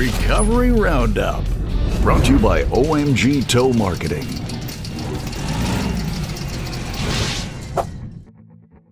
Recovery Roundup. Brought to you by OMG Tow Marketing.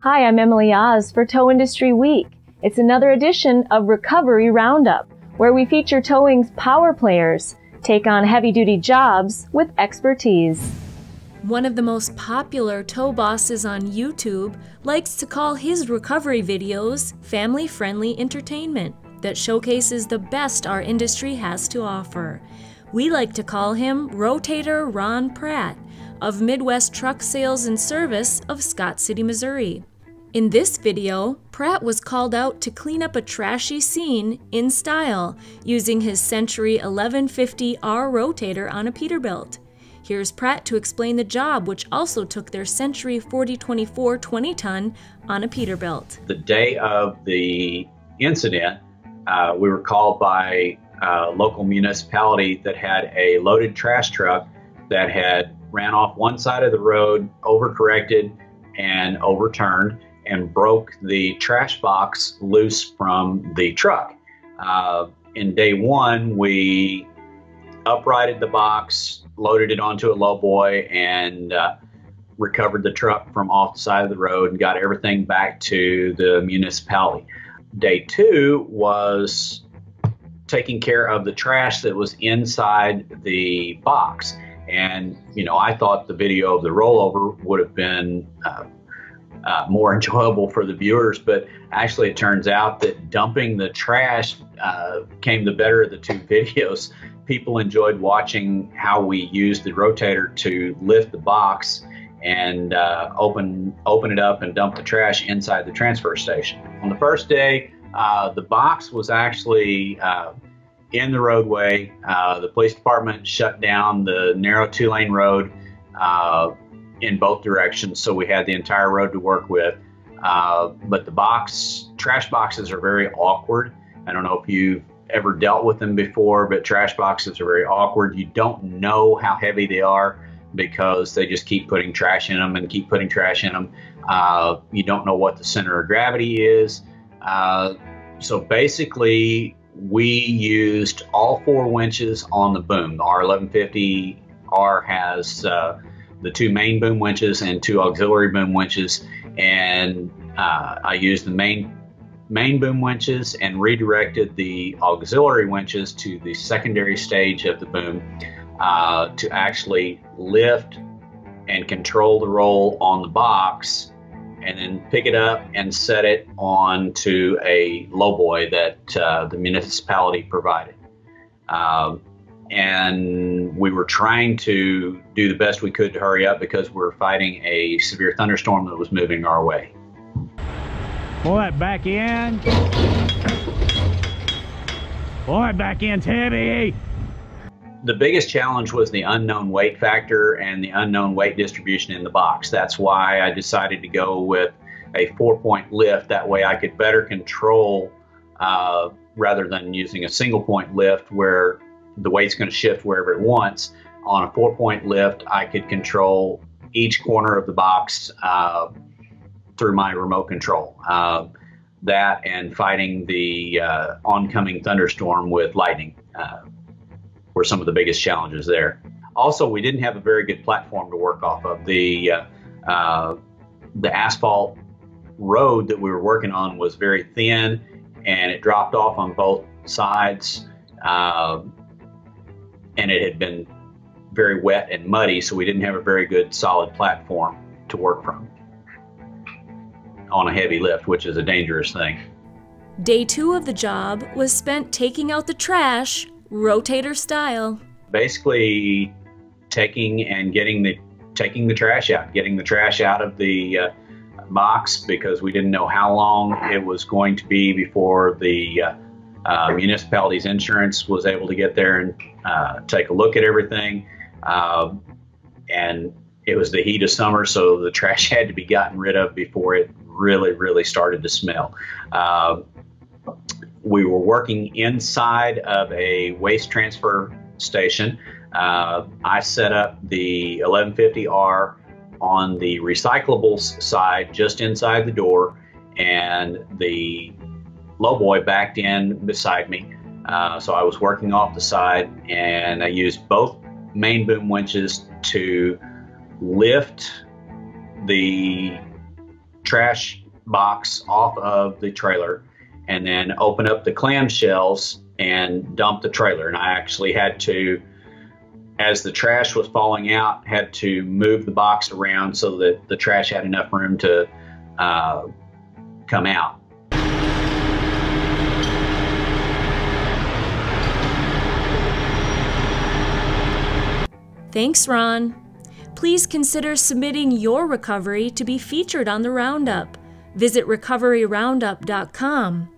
Hi, I'm Emily Oz for Tow Industry Week. It's another edition of Recovery Roundup, where we feature towing's power players, take on heavy duty jobs with expertise. One of the most popular tow bosses on YouTube likes to call his recovery videos family friendly entertainment that showcases the best our industry has to offer. We like to call him Rotator Ron Pratt of Midwest Truck Sales and Service of Scott City, Missouri. In this video, Pratt was called out to clean up a trashy scene in style using his Century 1150R rotator on a Peterbilt. Here's Pratt to explain the job, which also took their Century 4024 20 ton on a Peterbilt. The day of the incident, uh, we were called by a local municipality that had a loaded trash truck that had ran off one side of the road, overcorrected, and overturned, and broke the trash box loose from the truck. Uh, in day one, we uprighted the box, loaded it onto a lowboy, and uh, recovered the truck from off the side of the road and got everything back to the municipality. Day two was taking care of the trash that was inside the box. And, you know, I thought the video of the rollover would have been uh, uh, more enjoyable for the viewers, but actually it turns out that dumping the trash uh, came the better of the two videos. People enjoyed watching how we used the rotator to lift the box and uh, open open it up and dump the trash inside the transfer station. On the first day, uh, the box was actually uh, in the roadway. Uh, the police department shut down the narrow two lane road uh, in both directions, so we had the entire road to work with. Uh, but the box, trash boxes are very awkward. I don't know if you've ever dealt with them before, but trash boxes are very awkward. You don't know how heavy they are because they just keep putting trash in them and keep putting trash in them. Uh, you don't know what the center of gravity is. Uh, so basically, we used all four winches on the boom. The R1150R has uh, the two main boom winches and two auxiliary boom winches, and uh, I used the main main boom winches and redirected the auxiliary winches to the secondary stage of the boom uh, to actually lift and control the roll on the box and then pick it up and set it onto a lowboy that uh, the municipality provided. Um, and we were trying to do the best we could to hurry up because we were fighting a severe thunderstorm that was moving our way. Pull that back in. Pull that back in, heavy the biggest challenge was the unknown weight factor and the unknown weight distribution in the box. That's why I decided to go with a four point lift. That way I could better control uh, rather than using a single point lift where the weight's going to shift wherever it wants. On a four point lift, I could control each corner of the box uh, through my remote control. Uh, that and fighting the uh, oncoming thunderstorm with lightning uh, were some of the biggest challenges there. Also, we didn't have a very good platform to work off of. The uh, uh, the asphalt road that we were working on was very thin, and it dropped off on both sides, uh, and it had been very wet and muddy, so we didn't have a very good solid platform to work from on a heavy lift, which is a dangerous thing. Day two of the job was spent taking out the trash rotator style. Basically, taking and getting the taking the trash out, getting the trash out of the uh, box because we didn't know how long it was going to be before the uh, uh, municipality's insurance was able to get there and uh, take a look at everything. Um, and it was the heat of summer, so the trash had to be gotten rid of before it really, really started to smell. We were working inside of a waste transfer station. Uh, I set up the 1150R on the recyclables side, just inside the door, and the lowboy backed in beside me. Uh, so I was working off the side and I used both main boom winches to lift the trash box off of the trailer and then open up the clamshells and dump the trailer. And I actually had to, as the trash was falling out, had to move the box around so that the trash had enough room to uh, come out. Thanks, Ron. Please consider submitting your recovery to be featured on the Roundup. Visit recoveryroundup.com.